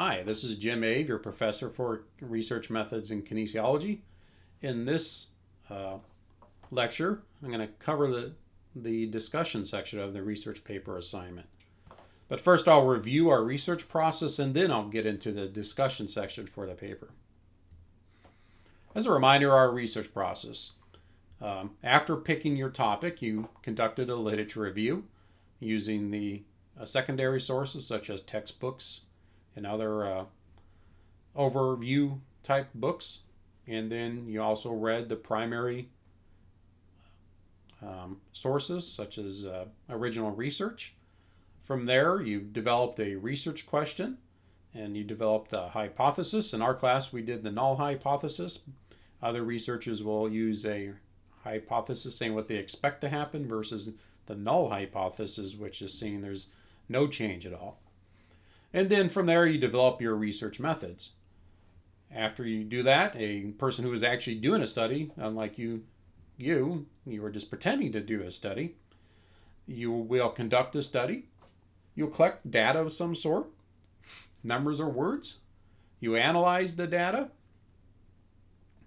Hi, this is Jim Ave, your professor for research methods in kinesiology. In this uh, lecture, I'm going to cover the, the discussion section of the research paper assignment. But first, I'll review our research process and then I'll get into the discussion section for the paper. As a reminder, our research process. Um, after picking your topic, you conducted a literature review using the uh, secondary sources such as textbooks and other uh, overview type books. And then you also read the primary um, sources such as uh, original research. From there, you developed a research question and you developed a hypothesis. In our class, we did the null hypothesis. Other researchers will use a hypothesis saying what they expect to happen versus the null hypothesis, which is saying there's no change at all. And then from there, you develop your research methods. After you do that, a person who is actually doing a study, unlike you, you, you were just pretending to do a study, you will conduct a study. You'll collect data of some sort, numbers or words. You analyze the data,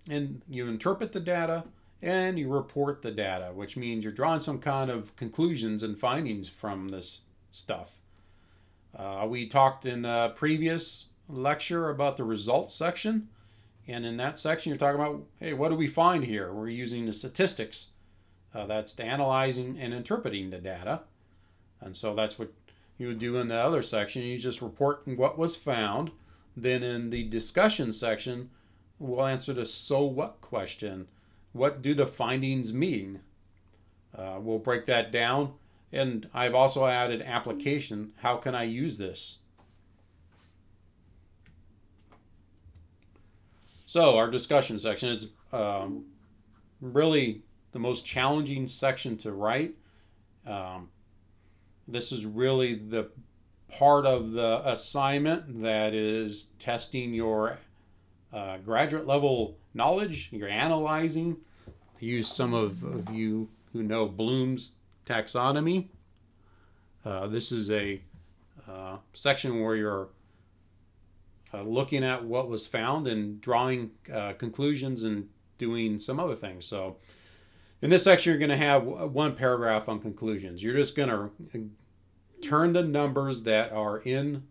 and you interpret the data, and you report the data, which means you're drawing some kind of conclusions and findings from this stuff. Uh, we talked in a previous lecture about the results section. And in that section, you're talking about, hey, what do we find here? We're using the statistics. Uh, that's analyzing and interpreting the data. And so that's what you would do in the other section. You just report what was found. Then in the discussion section, we'll answer the so what question. What do the findings mean? Uh, we'll break that down and I've also added application. How can I use this? So our discussion section, it's um, really the most challenging section to write. Um, this is really the part of the assignment that is testing your uh, graduate level knowledge. You're analyzing. use some of, of you who know Bloom's taxonomy. Uh, this is a uh, section where you're uh, looking at what was found and drawing uh, conclusions and doing some other things. So, in this section, you're going to have one paragraph on conclusions. You're just going to turn the numbers that are in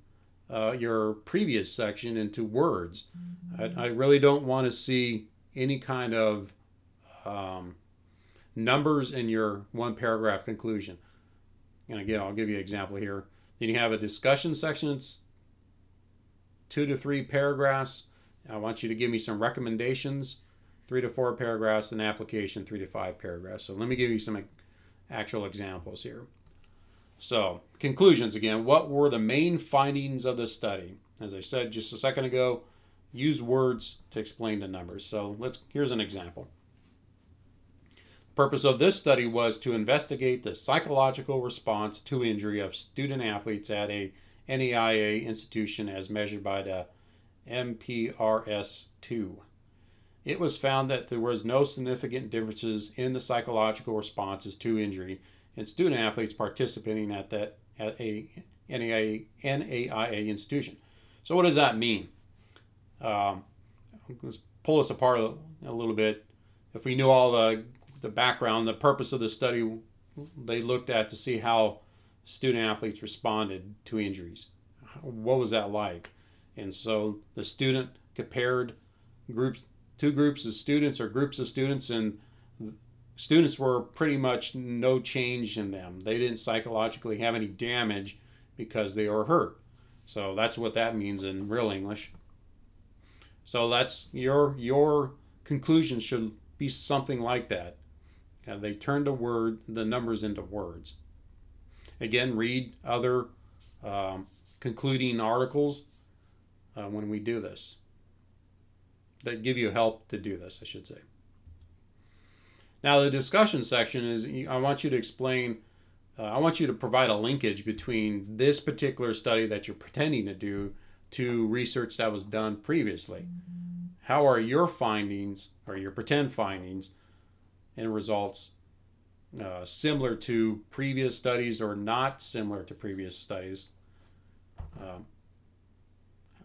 uh, your previous section into words. Mm-hmm. I, I, really don't want to see any kind of um, numbers in your one paragraph conclusion. And again, I'll give you an example here. Then you have a discussion section. It's two to three paragraphs. I want you to give me some recommendations, three to four paragraphs, and application, three to five paragraphs. So let me give you some actual examples here. So, conclusions again. What were the main findings of the study? As I said just a second ago, use words to explain the numbers. So let's here's an example purpose of this study was to investigate the psychological response to injury of student athletes at a NAIA institution as measured by the MPRS2. It was found that there was no significant differences in the psychological responses to injury in student athletes participating at that at a NAIA, NAIA institution. So what does that mean? Um, let's pull this apart a, a little bit. If we knew all the the background, the purpose of the study they looked at to see how student athletes responded to injuries. What was that like? And so the student compared groups, two groups of students or groups of students, and students were pretty much no change in them. They didn't psychologically have any damage because they were hurt. So that's what that means in real English. So that's your your conclusion should be something like that. They turn the word the numbers into words. Again, read other um, concluding articles uh, when we do this that give you help to do this, I should say. Now, the discussion section is I want you to explain, uh, I want you to provide a linkage between this particular study that you're pretending to do to research that was done previously. How are your findings or your pretend findings and results uh, similar to previous studies or not similar to previous studies. Um,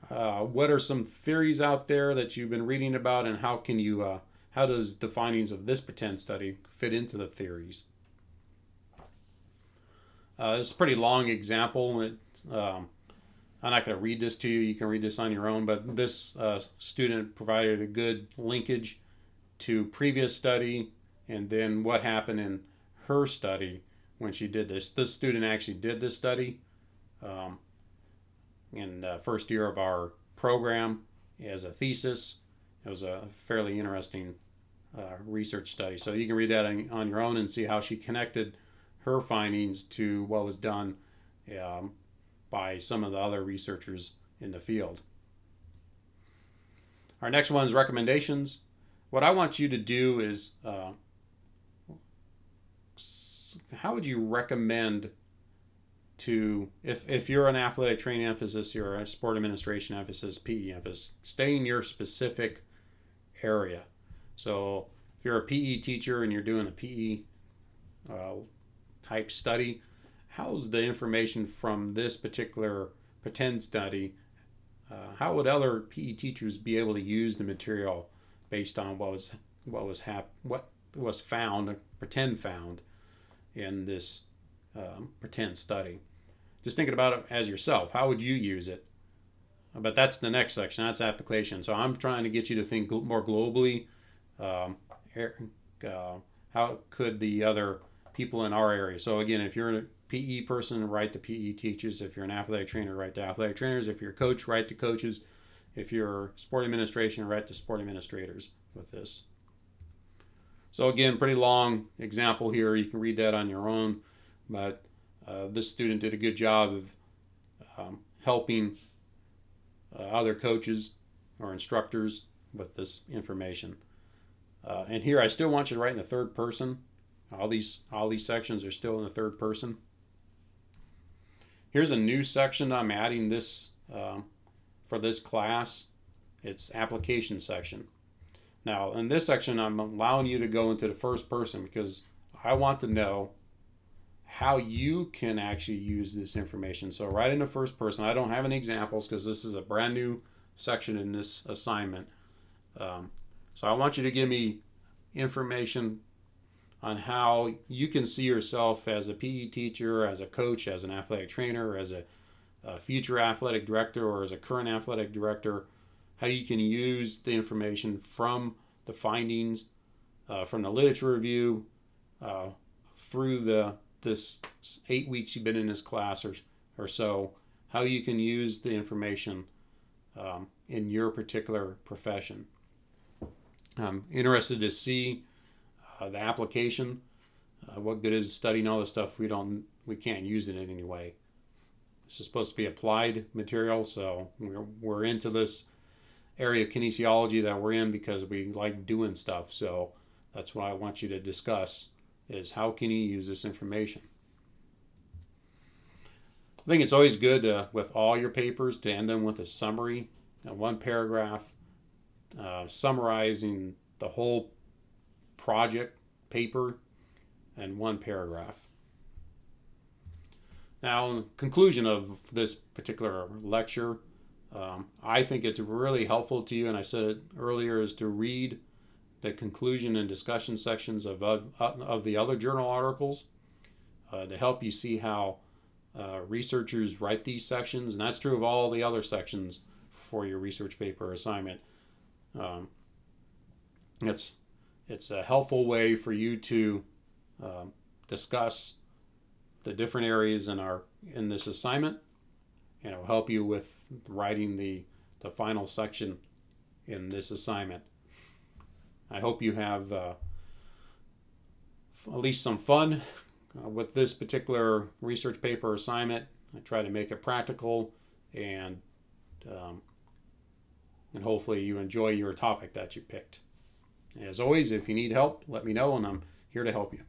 uh, what are some theories out there that you've been reading about, and how can you uh, how does the findings of this pretend study fit into the theories? Uh, it's a pretty long example. It, um, I'm not going to read this to you. You can read this on your own. But this uh, student provided a good linkage to previous study and then what happened in her study when she did this. This student actually did this study um, in the first year of our program as a thesis. It was a fairly interesting uh, research study. So you can read that on, on, your own and see how she connected her findings to what was done um, by some of the other researchers in the field. Our next one is recommendations. What I want you to do is uh, how would you recommend to if if you're an athletic training emphasis, you're a sport administration emphasis, PE emphasis, stay in your specific area. So if you're a PE teacher and you're doing a PE uh, type study, how's the information from this particular pretend study? Uh, how would other PE teachers be able to use the material based on what was what was hap- what was found, pretend found in this um, pretend study. Just thinking about it as yourself, how would you use it? But that's the next section. That's application. So I'm trying to get you to think more globally. Um, uh, how could the other people in our area? So again, if you're a PE person, write to PE teachers. If you're an athletic trainer, write to athletic trainers. If you're a coach, write to coaches. If you're sport administration, write to sport administrators with this. So again, pretty long example here. You can read that on your own, but uh, this student did a good job of um, helping uh, other coaches or instructors with this information. Uh, and here, I still want you to write in the third person. All these all these sections are still in the third person. Here's a new section I'm adding this um, for this class. It's application section. Now, in this section, I'm allowing you to go into the first person because I want to know how you can actually use this information. So, write in the first person, I don't have any examples because this is a brand new section in this assignment. Um, so, I want you to give me information on how you can see yourself as a PE teacher, as a coach, as an athletic trainer, as a, a future athletic director, or as a current athletic director how you can use the information from the findings uh, from the literature review uh, through the this eight weeks you've been in this class or, or so, how you can use the information um, in your particular profession. I'm interested to see uh, the application. Uh, what good is studying all this stuff we don't we can't use it in any way. This is supposed to be applied material, so we're, we're into this area of kinesiology that we're in because we like doing stuff. So that's what I want you to discuss is how can you use this information. I think it's always good to, with all your papers to end them with a summary, one paragraph uh, summarizing the whole project paper and one paragraph. Now, in conclusion of this particular lecture, um, I think it's really helpful to you, and I said it earlier, is to read the conclusion and discussion sections of, of, of the other journal articles uh, to help you see how uh, researchers write these sections, and that's true of all the other sections for your research paper assignment. Um, it's it's a helpful way for you to um, discuss the different areas in our in this assignment, and it will help you with writing the, the final section in this assignment. I hope you have uh, at least some fun uh, with this particular research paper assignment. I try to make it practical and um, and hopefully you enjoy your topic that you picked. As always, if you need help, let me know and I'm here to help you.